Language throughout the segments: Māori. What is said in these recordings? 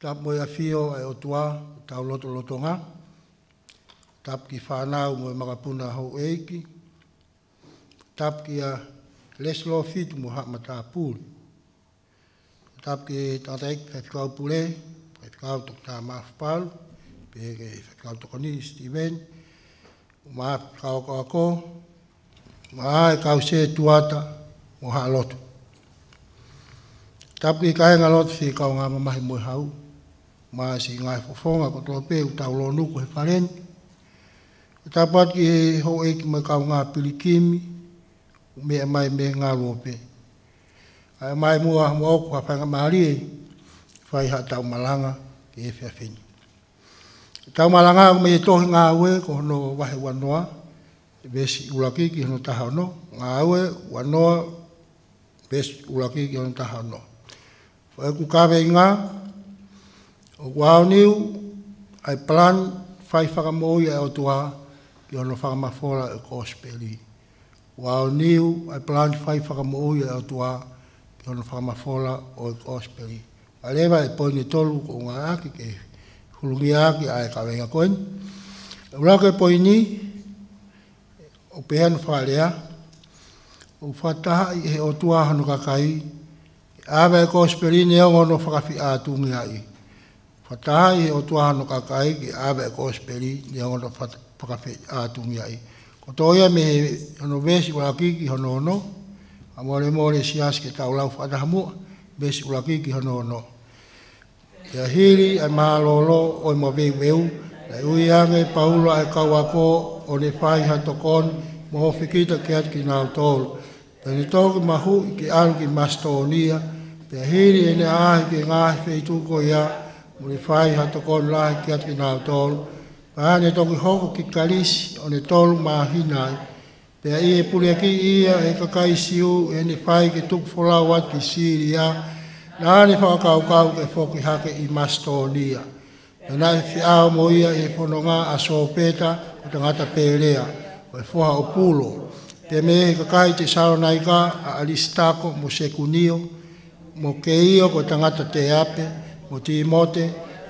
tap mo ya fio e otua ta loto loto nga tap ki fa na u mo ma puna ho eki tap ki a les lo fit mo ha ma ta pul tap ki ta ta ek fa ko pulé fa ko to ta ma pal pe ke fa ko to koni steven ma ka ko ko ma e ka u se tuata mo ha loto tap ki ka nga loto si ka nga ma mai mo hau ma si ngai fofonga ko to pe u ta lo nu ko fa ta pat ki ho ek ki ma ka nga pili me mai me nga lo ai mai mo a mo ko fa nga mari fa e, ha ta malanga ki e fa fin ta malanga me to nga we ko no wa he wa no a ki no ta ha no nga we wa no be ki no ta ha no Fai ku kawe i O wāniu, ai plan, fai whakamoi ai o tua, ki ono whakamafora e kōspeli. Wāniu, ai plan, fai whakamoi ai o tua, ki ono whakamafora o e kōspeli. Alewa e poini tolu ko ngā aki ke hulungi aki ai kawenga koen. Uraka e poini, o pean whaalea, o whataha i he o tua hanu kakai, awa ne o neo ngono whakafi ātungi ai. fatahi o tua no ka kai ki ave ko speri ni ona no fat paka fe a tu mi ai ko to me no vesi wa ki ki ho no no amore more si as ke ka ulau fa dahmu vesi ula ki ki ho no no ya hiri a ma lolo o mo ve veu la u ia me paulo a ka wa o le fai ha to kon mo fikita ke at ki na tol Pani tōki mahu ki anu ki mastonia, pia hiri ene ahi ki ngāhi pei tūko ia, muri fai ha to kon la ki at na tol pa ne to ki hoko ki kalis on ne tol ma hina pe ai e puli ki i e ka kai siu e ne fai ki tuk fola wa ki siria na ne fa ka ka e fo ki ha ke i mastonia e na fi a mo ia e pono nga a so peta o te ngata pelea o e fuha o pulo te me e ka kai te sao nai ka alistako mo sekunio mo ke ko tangata te ape o te mote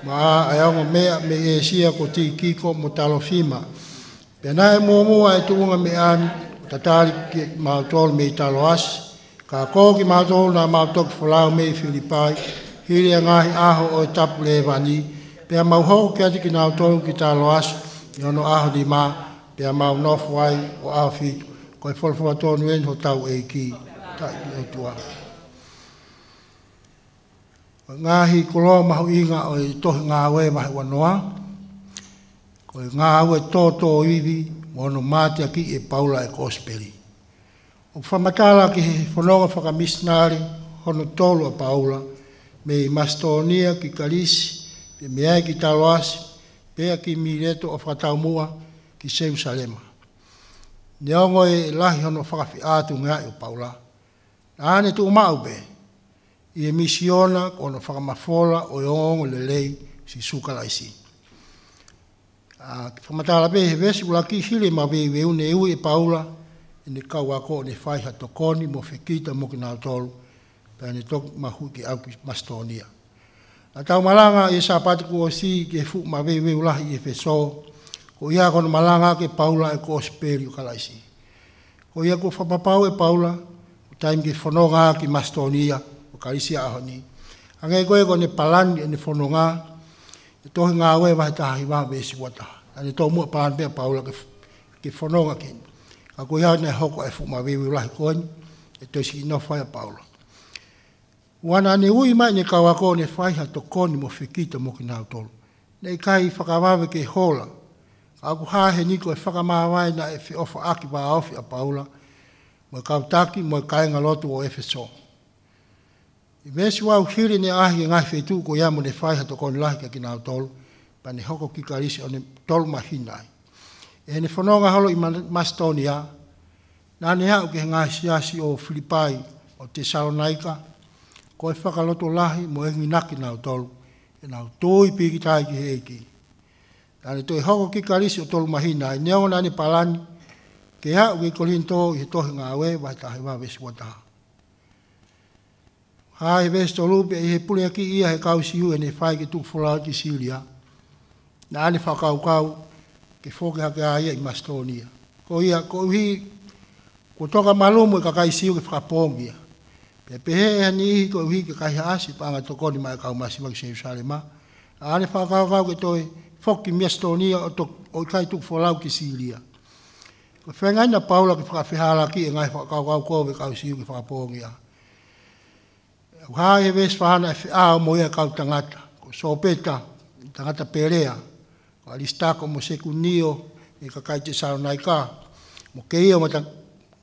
ma ai ngo me me e sia ko te kiko mo talo fima pe e mo mo ai tu me an tatari ki ma tol me talo as ka ko ki ma na ma tok fula me filipai hiri nga aho o tap le vani pe ma ho ke ati ki na tol ki talo as yo no aho di ma pe ma no fwai o afi ko fol e fo tonu en hotau e ki ta e tuwa ngāhi koloa mahu inga o i tohi ngā ue mahi wanoa. Ko i ngā ue tōtō iwi, wano māte aki e paula e kōsperi. O whamakāla ki he whanonga whakamisnāri, hono tōlo a paula, me i mastonia ki kalisi, pe mea ki taloasi, pe aki mi reto o whakataumua ki Seusalema. Ne ongo e lahi hono whakafi ātu ngā i o paula. Nāne tu umau pēr i e misiona ko na whakamafola o e ong o le lei si suka laisi. Uh, whamatala pe he vesi ula ki hile ma vei veu ne ui e paula e ne kau ako ne whai ha tokoni mo whekita mo ki tolu pe ne tok mahu ki au ki mastonia. A tau malanga e sa pati ku o si ke fu ma vei veu lahi e feso ko ia kon malanga ke paula e ko osperi kalaisi. Ko ia ko whapapau e paula taim ki whanonga ki mastonia ki o ka isi aho ni. Ange koe ko ne palan e ne fono ngā, e tohe ngā ue wahi taha i wāwe si wata. Ane tō mua palan pia paula ke, ke fono ngā kien. Ka koe hao ne hoko e fuma wewe ulahi koe e tō si ino whaia paula. Wana ane ui mai ni kawako ne whaiha to koni mo whikita mo ki nāu tolu. Nei kai whakawawe ke hola, Aku hahe niko e whakamāwai na e whi ofa aki wā ofi a Paula, mo e kautaki, mo e kai ngaloto o Efeso. Efeso. Vesi wau hiri ni ahi e ngai fe ko ya mo ne fai hato ko lahi ka kina tolu. Pa ne hoko ki ka risi o ne tolu mahinai. E ne whanonga halo i Mastonia. Nā ne hau ke ngai siasi o Filipai o Tesalonaika. Ko e whakaloto lahi mo e ngina ki nao tolu. E nao tōi piki tai ki heiki. Nā ne toi hoko ki ka risi o tolu mahinai. Neo nā ne palani. Ke hau ke kolihin i he tohi ngā we vai tahi wā vesi wataha. Hai he vesto lupe he puli aki ia he kau siu e ne fai ki tuk fula ki siulia. Na ane wha kau kau ke fōke hake aia i mastonia. Ko ia, ko hi, ko toka malumu e kakai siu ke whakapongia. Pe pehe e ni hi ko hi ke kai haasi pa anga toko mai kau masi maki seu sale ma. Na ane wha kau kau ke toi fōki miastonia o, tok, o kai tuk fula ki siulia. Ko na paula ke whakawhihala ki e ngai wha kau kau kau ke kau siu ke whakapongia. Ko ha e ves fa na a moia ia ka tangata ko so tangata perea ko ali sta ko mo se kunio e ka kai tsa na ka mo ke ia mo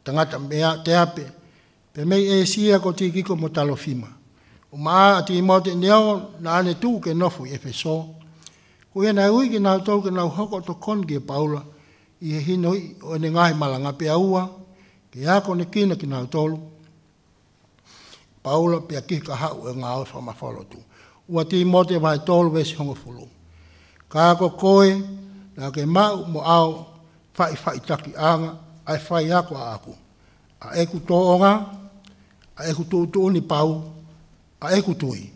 tangata me a te ape pe me e sia ko ti ki mo talo fima o ma ti mo te neo na ne tu ke no fu e fe ko ia na ui ki na to ke na hoko to kon ge paula i he hinoi o ne ngai malanga pe aua ke ia ne kina ki na tolu Paula pe aki ka hau e ngā o whama whalo tu. Ua ti mote vai tolu vesi hongo fulu. Ka ako koe, na ke mau mo au, fai fai taki anga, ai fai ako a aku. A eku tō onga, a eku tō tō ni pau, a eku tui.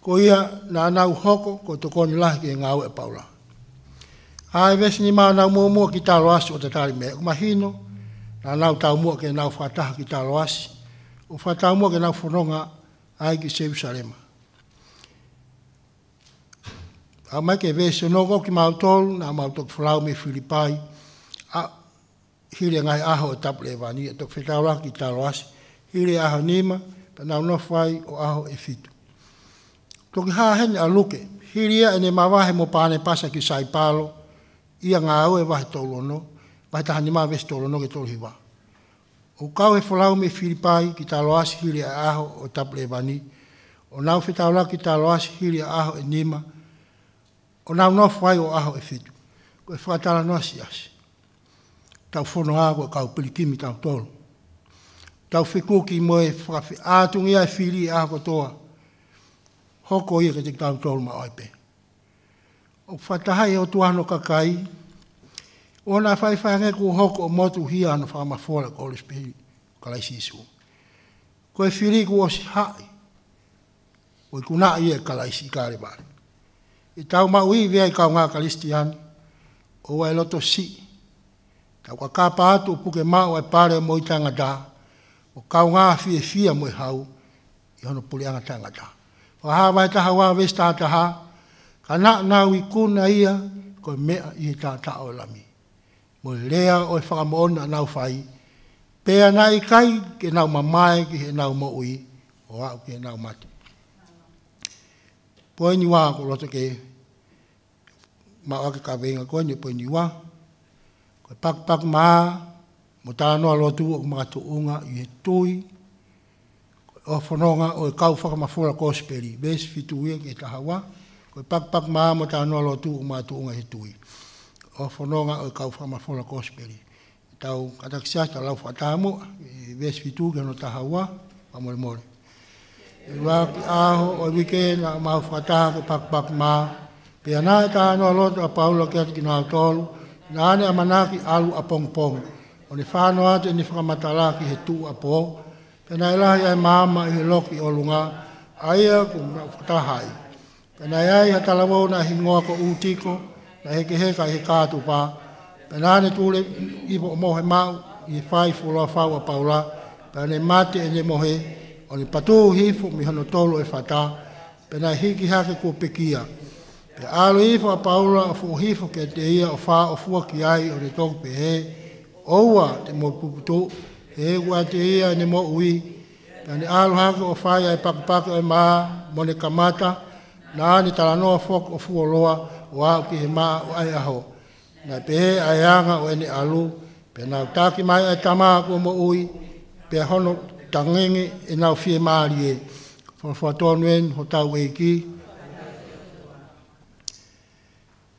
Ko ia, nā nau hoko, ko to koni lahi ke ngā e Paula. Ai vesi ni mau nau mua ki tālo asu o te tāri me, kumahino, nā nau tau mua ke nau whataha ki tālo asu, o whatamua ke lau whanonga ai ki Sebu Sarema. A mai ke vese nongo ki mautol, na mautok whalau me Filipai, a hile ngai aho o tapu le wani, a tok whetaura ki talo asi, hile aho nima, pa nau no whai o aho e fitu. Tok i hāhen a luke, hile a ne mawahe mo pāne pasa ki Saipalo, ia ngā au e wahe ma wahe tahanima vese tolono ke tolhiwa. Tolhiwa o kau e folau me filipai ki ta loasi hili a aho o taple vani. O nau fe tau ki ta loasi hili a aho e nima. O nau no fwai o aho e fitu. Ko e whakatala no asi asi. Tau fono ago e kau pelikimi tau tolu. Tau fe kuki mo e whakafi. Atungi ai fili e aho kotoa. Hoko ia ke te tau tolu ma oipe. O whatahai o O whatahai o tuano kakai o na fai fai ngai ku hoko motu hia anu wha ma fola ka olis pehi kalai sisu. Ko e whiri ku osi hai, o e e i kuna i e kalai si kare bale. I tau ma ui vea ka nga ngā kalisti ani, o wai loto si. Tau ka kāpa atu puke ma o e pare o moi tanga da, o kau ngā fie mo moi e hau, i hono puli anga tanga da. O hawa e taha wā vesta ataha, ka na na ui kuna ia, ko me i ta tā tā o lami mo lea o e whakamoona nau whai. Pea na i kai, ke nau mamae, ke he nau maui, o au ke nau mate. Poe ni waa, ko loto ke, ma oa ke koe, ne poe ni waa, koe pak pak maa, mo tala noa lotu o kumaka tuunga, i he tui, o whanonga o e kau whakamafura kosperi, besi fitu ue ke tahawa, koe pak pak maa, mo tala noa lotu o kumaka tuunga he He tui o fononga o kau fama fona kospeli. Tau kataksia ta lau fatamu, ves fitu geno tahawa, wa mole mole. Wa aho o wike na mau fatah ke pak pak ma, pia na e tahano alot a paulo kia tiki na atolu, na ane amanaki alu a pong, o ni fano atu e ni whakamatala ki he tu apong, pia na ilahi e ai maama i he loki o lunga, aia kum fatahai. Pia e na iai hatalawona hingoa ko utiko, na heke kai he kātu pā. Pēnāne tūle i po mohe mau, i whai fula whaua paula, pēnāne mate e ne mohe, o ne patū hifu mi hono tolu e whata, pēnāne hiki hake kua pekia. Pē alo hifu a paula o fuu hifu ke te ia o whā o fua ki ai o ne tōku pe he, oua te mō kukutu, he ua te ia e ne mō ui, pēnāne alo hake o whai ai pakupaka e maa, mo ne kamata, nāne talanoa fuk o fua loa, o au ki he maa o ai aho. Nga pehe ai anga o ene alu, pe nau taki mai ai tamaa kua mo ui, pe hono tangengi e nau fie maa lie. Fua fua tonu en, ho tau e ki.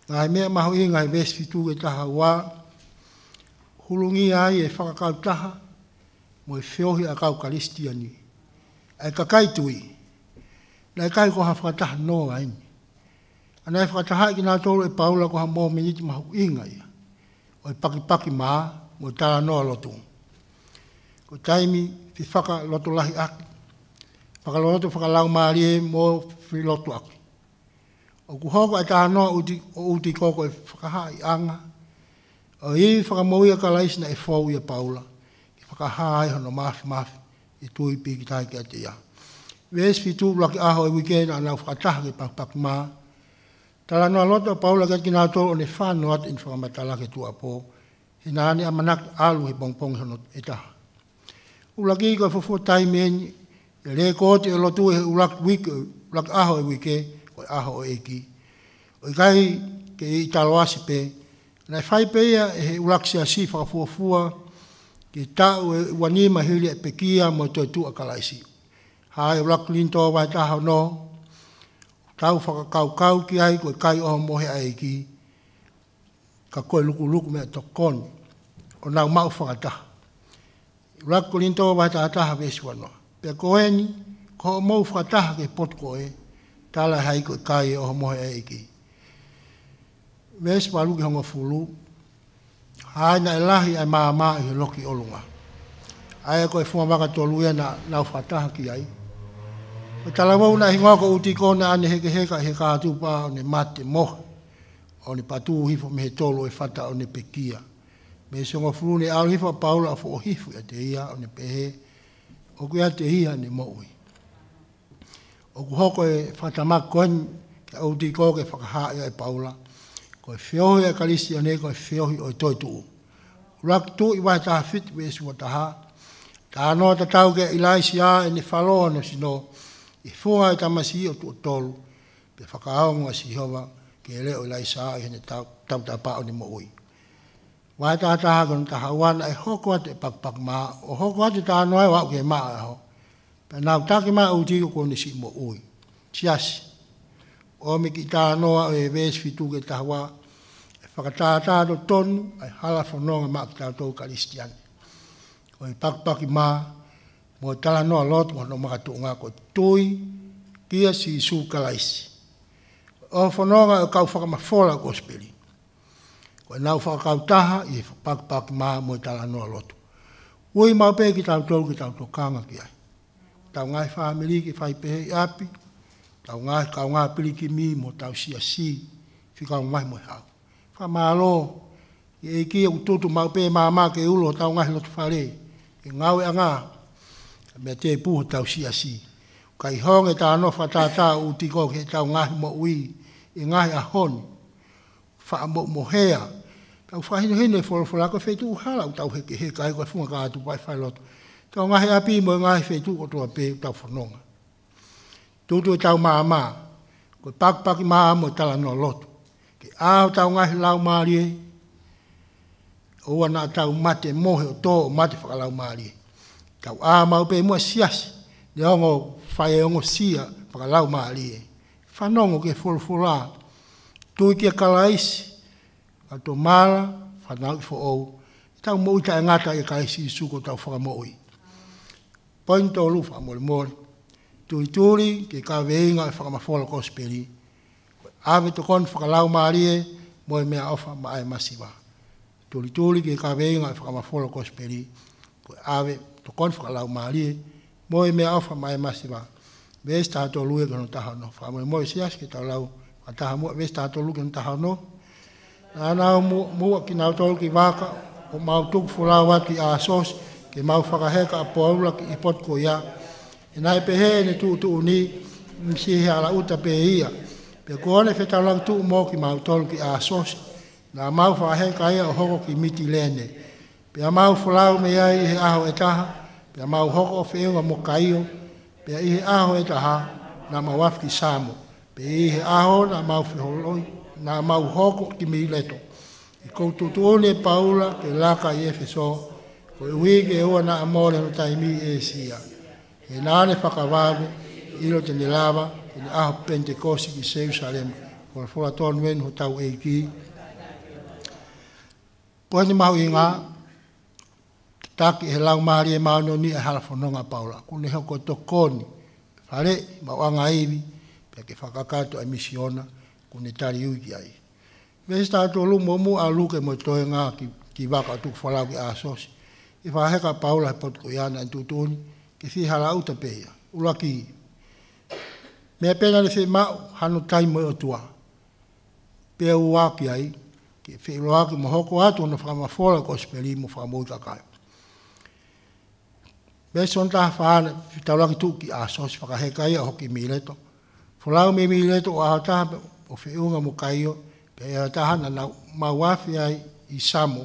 Nga mea maho inga he vesi tu e taha ua, hulungi ai e whakakau taha, mo e feohi a kau kalistiani. Ai kakaitui, nai kai koha whakataha noa ini. Ana e whakataha i kina tōru e paula ko ha mō me iti maha inga ia. O e paki paki maa, mo e tāra noa lotu. Ko taimi, fi whaka lotu lahi aki. Whaka lotu whaka lau maari e mō fi lotu aki. O ku hoko e tāra noa uti, o uti koko e whakaha i anga. O i whaka mō ia kalaisi na e fōu ia paula. I whakaha ai hono mafi mafi i tui piki tāi ki ate ia. Vesi fitu laki aho e wikena anau whakataha ki pakipaki maa. Tala no alo to paula ka kina to ne fa no at informa tala ke tua po. Hina ni amanak alu he pong pong hono eta. Ula ki ka fofo taimen, e le e ko te lo tu he ulak wik, ulak aho e wike, o aho e ki. O kai ke i talo asi pe, na fai pe ia e he ulak si asi fa fua fua, ki ta u e wanima hili e pekia mo to tu akalaisi. Ha e ulak lintoa wa e no, tau faka kau kau ki ai, koe kai oho mohe ai ki, ka koe luku luku mea to kon, o nau mau whakataha. Rako lini tō wai tātaha vesi wanoa. Pea koe ni, ko mo mou whakataha ke pot koe, tala hai koe kai oho mohe ai ki. Vesi wanoa ki honga fulu, haina e lahi ai maa maa i loki olunga. Aia e koe fuma waka tolu e na, nau whakataha ki ai. Tala mau na hingoa ko uti ko na ane heke heka he kātu pā o ne mate mo. O ne patu hifo me he tolo e fata o ne pekia. Me se ngā furu ne au hifo paula a fuo hifo ya te ia o ne pehe. O ku ya te ia ne moui. O ku hoko e fata ma koen ke uti ko ke whakaha ia e paula. Ko e fiohi a kalisi ane ko e fiohi o i toi tuu. Rak tu i wai taha fit me e sumataha. Tā noa tatau ke ilai si a e ne falo ane sinoa e fua i e tamasi o tu tolu pe fakao mo si hova ke le o lai sa i ne ta ta pa o ni mo oi wa ta ta ga ta hawa e hoko te pak pak ma o hoko te ta noa e wa ke ma e ho pe na ta ke ma uti ko ni si mo oi chias o mi ki ta noa e ves fitu ke ta hawa e fakata ta do ton ai hala fo no ma ta to kalistian o pak pak ma mo tala no lot mo no maka tunga ko toi kia si su kalais o fononga e ka fa ma fola ko speli ko na fa ka taha i pak pak ma mo tala no lot Woi ma pe ki tau tau ki tau tau kanga ki ai. Tau ngai whaamili ki whai pehe api. Tau ngai kau ngā pili ki mi mo tau si a si. Fi kau ngai mo hau. Wha mā lo. I e ki e utotu ma pe mā mā ke ulo tau ngai lotu whare. I ngau e a me te puhu tau si asi. Kai hong e tāno whatātā u tiko ke tau ngahi mo wi e ngahi ahon, wha mo mohea. fa whahino hine e wholo wholako whetu u hala u tau heke he, kai koe funga kātu pai lot loto. Tau ngahi api mo e ngahi whetu o tua pe tau whanonga. Tūtu e tau maa maa, koe pakipaki maa mo e tala no lot Ke āo tau ngahi lau maa rie, oa nā tau mate mohe o tō mate whakalau maa rie tau a ah, mau pe mua siasi, le ongo fai e ongo sia, paka lau maa lie. Whanongo ke furufura, tui ke kalaisi, a to mala, whanau i fo ou, tau mo uita e ngata e kalaisi i suko tau whakamoui. Poin tau lufa, mori mori, tui turi ke ka veinga e whakamafola kospiri, Ave to kon faka lau maarie, moe mea ofa ma ae masiwa. Tuli tuli ke ka veinga e faka mafolo kosperi, ave to kon fra la mali mo e me afa mai masiva ve sta to lue no ta no fa mo mo si as ki ta la ta mo ve sta to lu no ta no ana mo mo ki na to ki va ka o ma to fu la wa ki a sos ki ma fa ka he ka po la ki pot ko ya e na pe he ne tu tu ni si he ala uta pe ia pe ko ne fe ta la tu mo ki ma to ki a sos na ma fa he ka ia ho ki mitilene. lene Pea mau fulau me ia ihe aho e taha, pea mau hoko o feo a mokaio, pea ihe aho e taha, na mawafki samu, pe ihe aho na mau fiholoi, na mau hoko ki mihileto. I koutu paula ke laka i efeso, ko i e hui ke ua na amore no taimi e sia. E nane whakavave, ilo te nilava, i ne aho pentekosi ki Seusalem, ko la fola tonu enu tau eiki. Pohani mahu i ngā, taki he lau maari e maano ni e halafononga paula. Kune hoko to koni, fare, mawanga iwi, pia ke whakakato e misiona, kune tari uki ai. Vese tātu o lumo a luke mo toi ngā ki, ki waka tuk whalau ki asosi. I whaheka paula he potko iana in tutuni, ki si hala uta peia, ula ki. Mea pena le se mau, hanu taimo e otua. Pea uwaki ai, ki mo hoko atu, ono whamafola ko speri mo whamu i kakai. Me son ta fa ta lang tu ki a so si paka he ka ia hoki mi le to. mi le a ta o fe unga mo ka io pe a ta na na ma wa fi ai i samo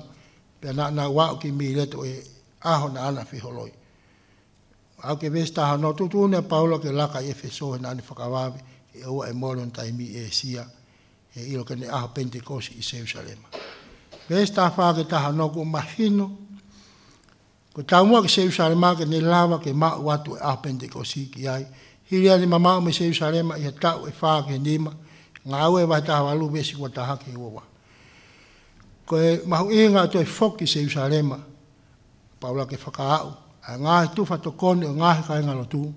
pe na na wa ki mi e a ho na ana fi holoi. A ke ves ta no tu tu ne paulo ke la ka e fe so na ni fa ka wa e o e mo lon ta mi e sia e i lo ke ne a pentecosti i se usalema. Ves ta fa ke ta no ko mahino Ko tāmua ke seu sarema ke ne lava ke mā watu e apen ko kosi ki ai. Hiri ane mamā me seu sarema i a e whā ke nima. Ngā au e vai tā walu vesi kua taha ke uawa. Ko e mahu i ngā to e fok ki seu sarema. Paula ke whaka au. A ngā he tufa to kone o ngā he kai ngā lotu.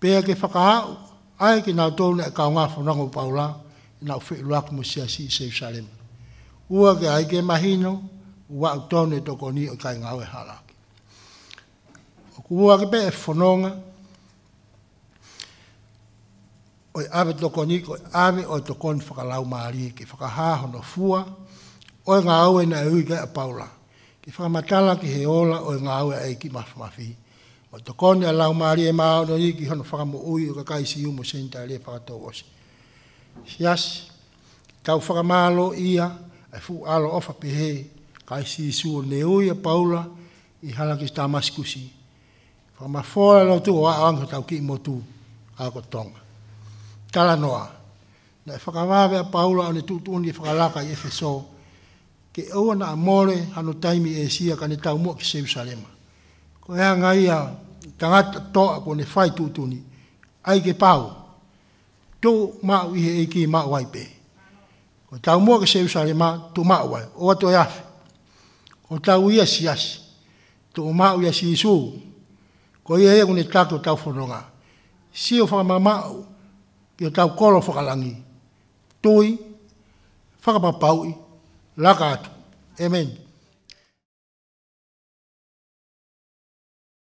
Pea ke whaka au. Ai ke nā tōna e kau ngā whanango Paula. Nā ufe iluak mo si a si seu sarema. Ua ke ai ke mahino. Ua au tōne to koni o kai ngā we halau kuwa ke pe fononga e o ave to koni ko ave o to kon fa la u mari ke fa fua o nga au na u ke paula ke fa matala ke he ola o nga au ai ki maf mafi e o to kon ya la mari e ma o no ki ho no fa mo u ka si u mo sen ta le fa to os yas ka ia e fu alo ofa pe he kai si su o ne u ya paula i hala ki sta maskusi. kusi Fa ma fora lo tu a ang ta ki mo tu a ko tong. Tala noa. Na fa ka va ve Paulo ani tu tu ni fa la ka Efeso. Ke o na amore hanu taimi e sia ka ni ta mo ki Jerusalem. Ko ya nga ia tanga to a ko ni fai tu tu ni. Ai ke pau. Tu ma wi e ki ma wai pe. Ko ta mo ki Jerusalem tu ma wai. O to ya. E o ta wi asias. Tu ma wi asisu. Tu ma ko ia ia kone tato tau whanonga. Si o whakamamau, ki o tau kolo whakalangi, toi, whakapapaui, laka atu. Amen. Amen.